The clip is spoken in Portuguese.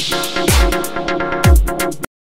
Música